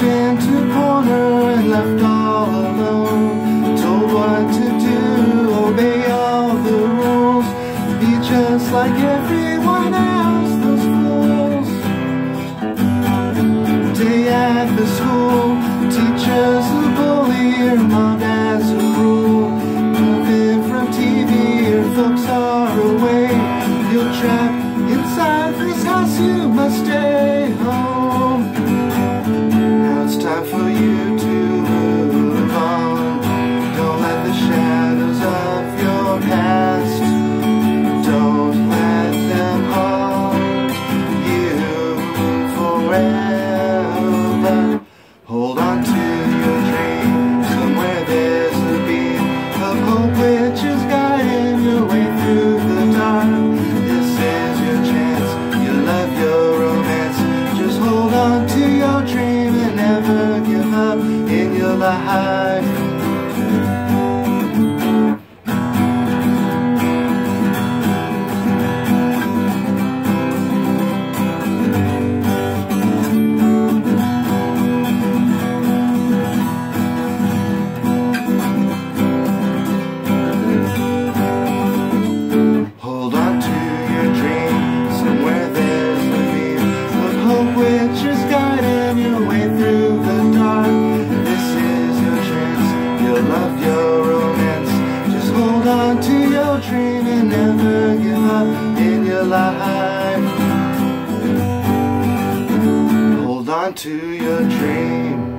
Pushed into a corner and left all alone. Told what to do, obey all the rules. Be just like everyone else, those fools. Day after school, teachers who bully you, mom as a rule. Moving from TV, your folks are away. You're trapped inside this house, you must stay. In your your romance. Just hold on to your dream and never give up in your life. Hold on to your dream.